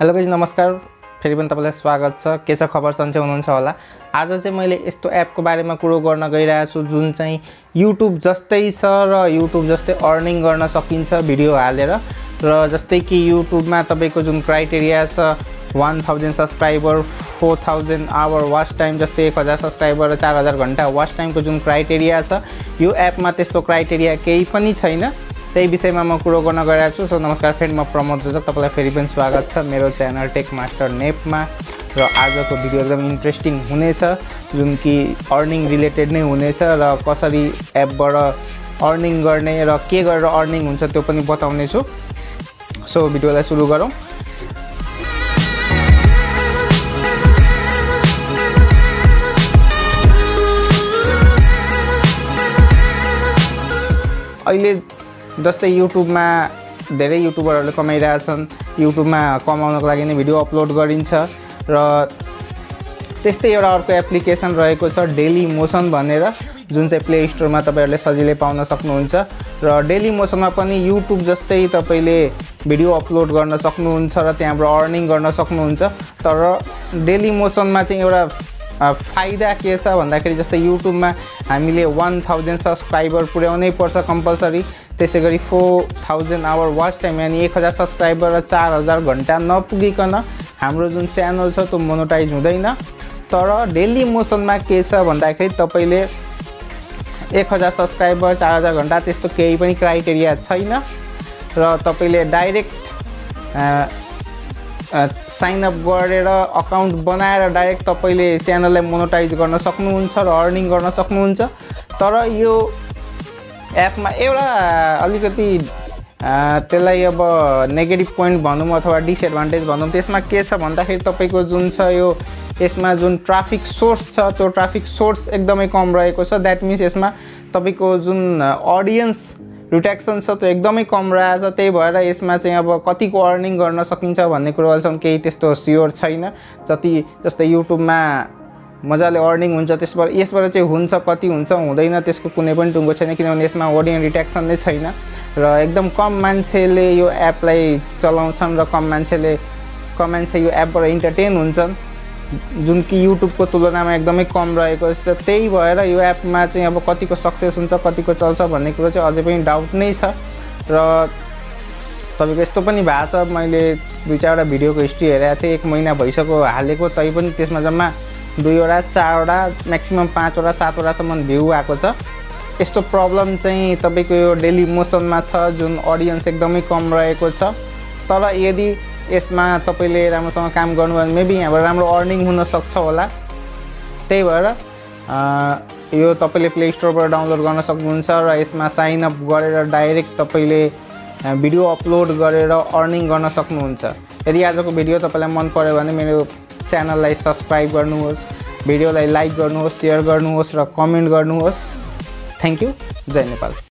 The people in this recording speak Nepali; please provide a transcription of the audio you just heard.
हेलो गाइज नमस्कार। फेरि पनि तपाईँलाई स्वागत छ। के छ खबर सन्चै हुनुहुन्छ होला? आज चाहिँ मैले यस्तो एपको बारेमा कुरो गर्न गइरहेको छु जुन चाहिँ युट्युब जस्तै छ र युट्युब जस्तै अर्निङ गर्न सकिन्छ भिडियो हालेर। र जस्तै कि युट्युबमा तपाईँको जुन क्राइटेरिया छ one thousand subscriber four thousand hour watch time जस्तै एक हजार सब्सक्राइबर र चार हजार घन्टा वाच टाइमको जुन क्राइटेरिया छ यो एपमा त्यस्तो क्राइटेरिया केही पनि छैन। त्यही विषयमा म कुरो गर्न गइरहेको छु। सो नमस्कार फ्रेन्ड म प्रमोद रोजक। तपाईँलाई फेरि पनि स्वागत छ मेरो च्यानल टेक मास्टर नेपमा। र आजको भिडियो एकदम इन्ट्रेस्टिङ हुनेछ जुन कि अर्निङ रिलेटेड नै हुनेछ र कसरी एपबाट अर्निङ गर्ने र के गरेर अर्निङ हुन्छ त्यो पनि बताउने छु सो भिडियोलाई सुरु गरौँ। अहिले जस्तै युट्युबमा धेरै युट्युबरहरूले कमाइरहेछन् युट्युबमा कमाउनको लागि नै भिडियो अपलोड गरिन्छ र त्यस्तै एउटा अर्को एप्लिकेसन रहेको छ डेली मोसन भनेर जुन चाहिँ प्ले स्टोरमा तपाईँहरूले सजिलै पाउन सक्नुहुन्छ। र डेली मोसनमा पनि युट्युब जस्तै तपाईँले भिडियो अपलोड गर्न सक्नुहुन्छ र त्यहाँबाट अर्निङ गर्न सक्नुहुन्छ। तर डेली मोसनमा चाहिँ एउटा फाइदा के छ भन्दाखेरि जस्तै युट्युबमा हामीले वान थाउजन्ड सब्सक्राइबर पुर्याउनै पर्छ कम्पलसरी। त्यसै गरी four thousand hour watch time यानि एक हजार सब्सक्राइबर र चार हजार घन्टा नपुगिकन हाम्रो जुन च्यानल छ त्यो मोनोटाइज हुँदैन। तर डेली मोसनमा के छ भन्दाखेरि तपाईँले एक हजार सब्सक्राइबर चार हजार घन्टा त्यस्तो केही पनि क्राइटेरिया छैन र तपाईँले डाइरेक्ट साइनअप गरेर अकाउन्ट बनाएर डाइरेक्ट तपाईँले च्यानललाई मोनोटाइज गर्न सक्नुहुन्छ र अर्निङ गर्न सक्नुहुन्छ। तर यो एपमा एउटा अलिकति त्यसलाई अब नेगेटिभ पोइन्ट भनौँ अथवा डिसएडभान्टेज भनौँ त्यसमा के छ भन्दाखेरि तपाईँको जुन छ यो यसमा जुन ट्राफिक सोर्स छ त्यो ट्राफिक सोर्स एकदमै कम रहेको छ। द्याट मिन्स यसमा तपाईँको जुन अडियन्स रिट्याक्सन छ त्यो एकदमै कम रहेछ। त्यही भएर यसमा चाहिँ अब कतिको अर्निङ गर्न सकिन्छ भन्ने कुरो अहिलेसम्म केही त्यस्तो स्योर छैन। जति जस्तै युट्युबमा मजाले अर्निङ हुन्छ त्यसबाट यसबाट चाहिँ हुन्छ कति हुन्छ हुँदैन त्यसको कुनै पनि टुङ्गो छैन किनभने यसमा अडियन्स रिट्याक्सन नै छैन। र एकदम कम मान्छेले यो एपलाई चलाउँछन् र कम मान्छेले कम मान्छे यो एपबाट इन्टरटेन हुन्छन्। जुन कि युट्युबको तुलनामा एकदमै कम रहेको छ त्यही भएर यो एपमा चाहिँ अब कतिको सक्सेस हुन्छ कतिको चल्छ भन्ने कुरो चाहिँ अझै पनि डाउट नै छ। र तपाईँको यस्तो पनि भएको छ मैले दुई चारवटा भिडियोको हिस्ट्री हेरेको थिएँ एक महिना भइसक्यो हालेको तै पनि त्यसमा जम्मा दुईवटा चारवटा म्याक्सिमम् पाँचवटा सातवटासम्म भ्यू आएको छ। यस्तो प्रब्लम चाहिँ तपाईँको यो डेली मोसनमा छ जुन अडियन्स एकदमै कम रहेको छ। तर यदि यसमा तपाईँले राम्रोसँग काम गर्नुभयो भने मेबी यहाँबाट राम्रो अर्निङ हुनसक्छ होला। त्यही भएर यो तपाईँले प्ले स्टोरबाट डाउनलोड गर्न सक्नुहुन्छ र यसमा साइनअप गरेर डाइरेक्ट तपाईँले भिडियो अपलोड गरेर अर्निङ गर्न सक्नुहुन्छ। यदि आजको भिडियो तपाईँलाई मन पऱ्यो भने मेरो च्यानललाई सब्सक्राइब गर्नुहोस् भिडियोलाई लाइक गर्नुहोस् सेयर गर्नुहोस् र कमेन्ट गर्नुहोस्। थ्याङ्क यू जय नेपाल।